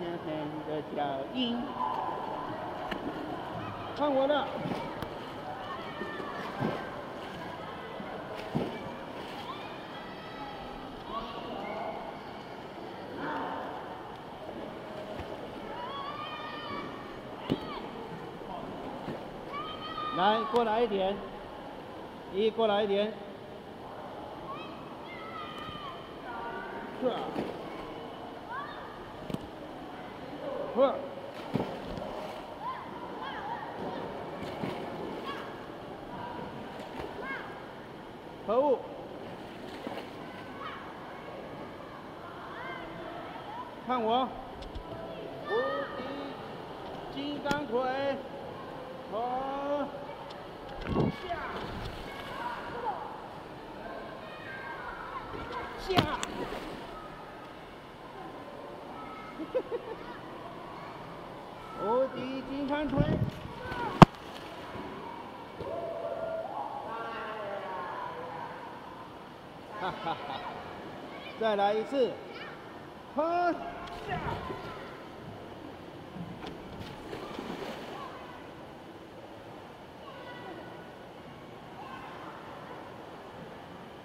向前的脚印。看我的。来，过来一点，一过来一点，是啊，是，可恶，看我，无敌金刚腿，从。下，下，无敌金刚腿，哈哈哈，再来一次，哈下。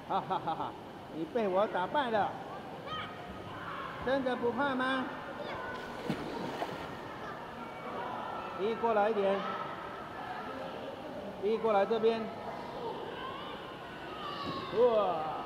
哈哈哈哈！你被我打败了，真的不怕吗？一过来一点，一过来这边，哇！